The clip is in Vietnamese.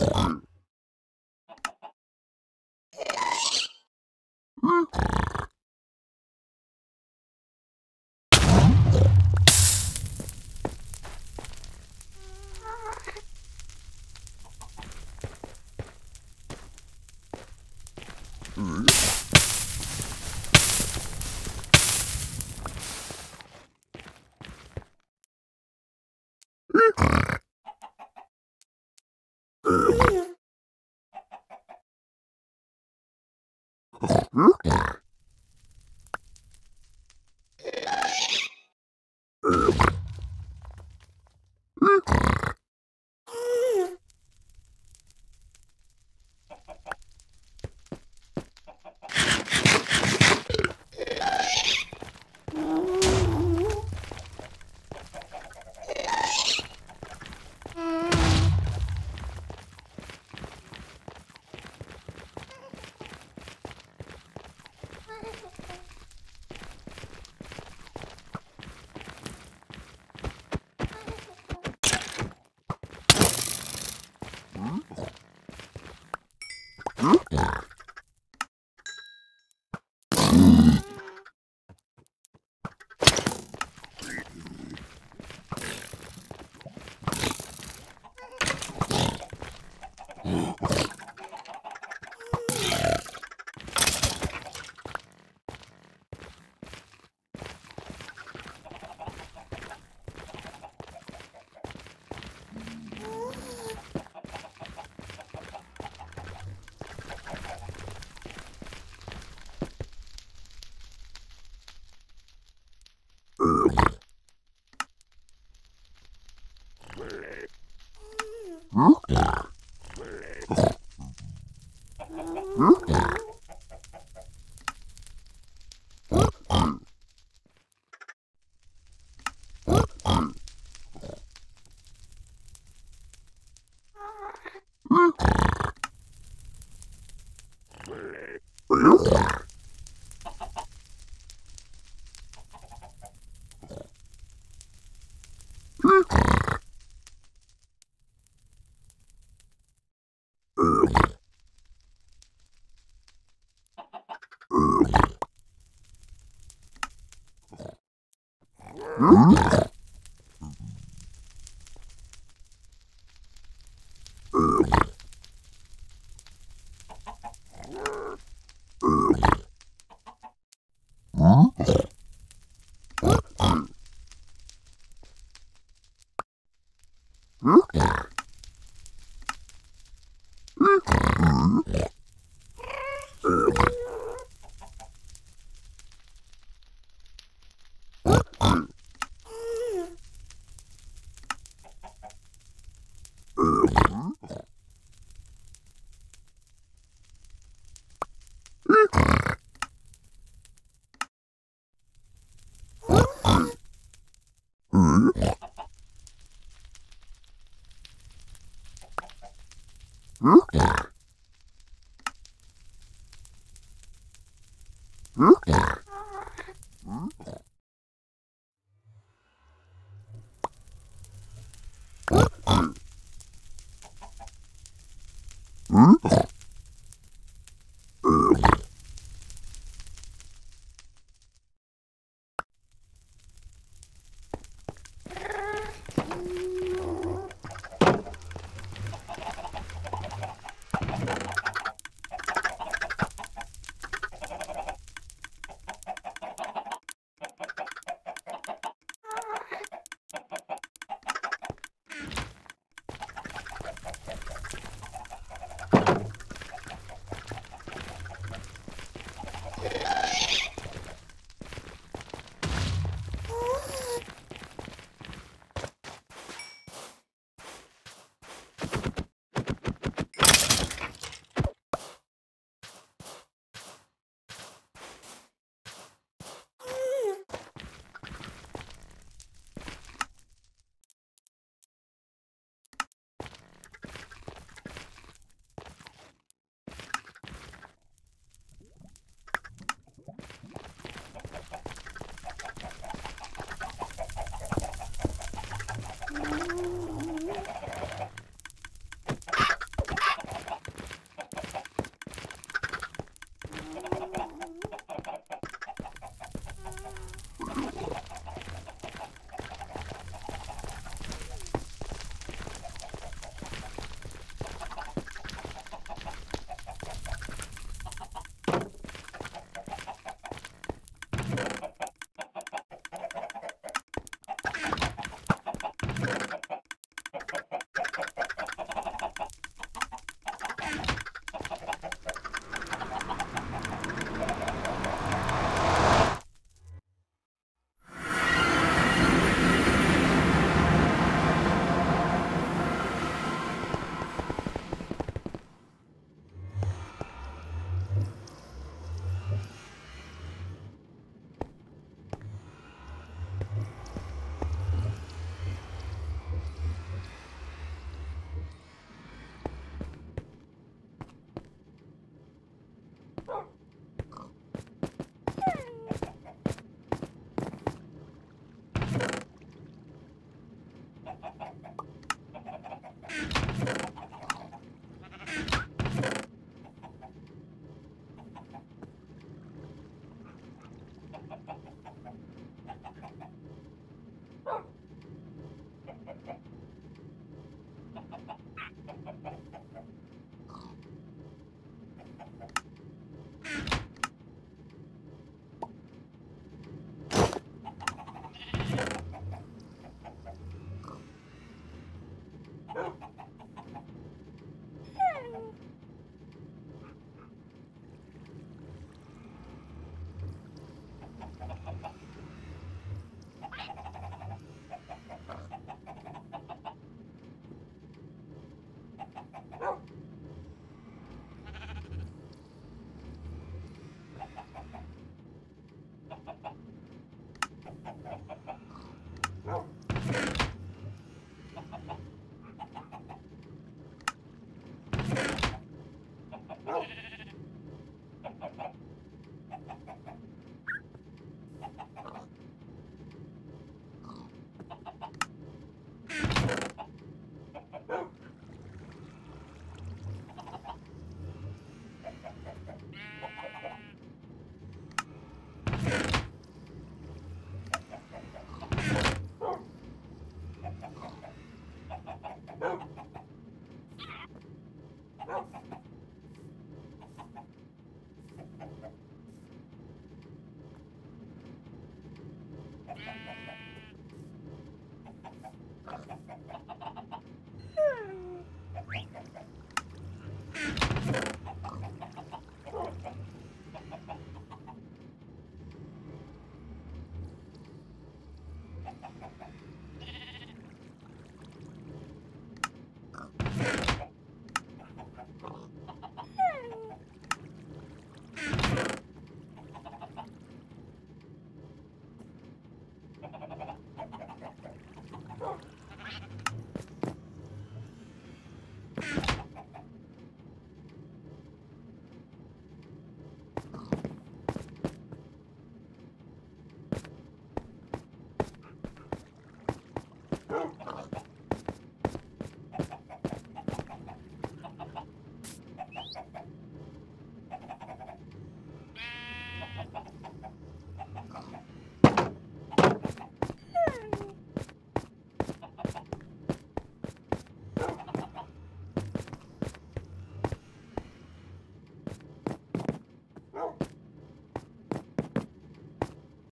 horn. Huh? Yeah.